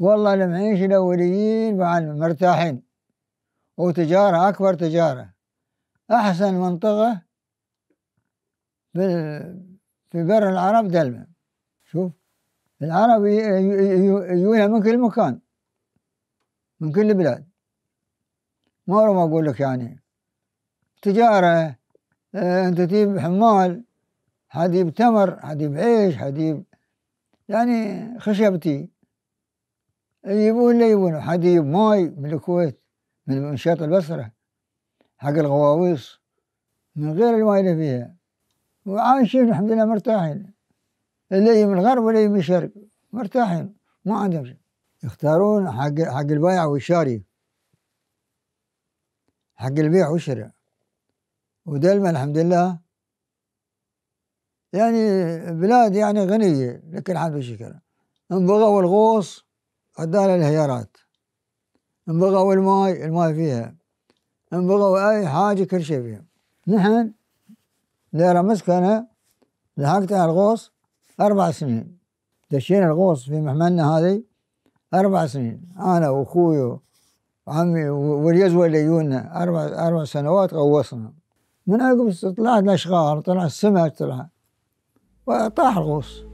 والله المعيش الأوليين بعد مرتاحين. وتجارة أكبر تجارة. أحسن منطقة في بر العرب دلمة شوف العرب يجونا من كل مكان من كل البلاد ما ما أقول لك يعني. تجارة آه، أنت تجيب حمال حد يجيب تمر حد يجيب عيش حد يجيب يعني خشبتي. يجيبون اللي يجيبونه حد يجيب ماي من الكويت من شاطئ البصرة حق الغواويص من غير الماي اللي فيها. وعايشين الحمد لله مرتاحين. اللي من الغرب واللي من الشرق مرتاحين ما عندهم شيء. يختارون حق حق البيع والشاري حق البيع والشراء. ودلما الحمد لله يعني بلاد يعني غنية لك الحمد والشكر ان بغوا الغوص ادانا الهيارات ان بغوا الماي الماي فيها. ان بغوا أي حاجة كل شيء فيها. نحن دير مسكنة لحقتها الغوص أربع سنين. دشينا الغوص في محملنا هذه أربع سنين. أنا وأخوي وعمي واليزوة اللي يجونا أربع أربع سنوات غوصنا. من عقب طلعت الأشغال طلع السمك طلع وطاح الغوص.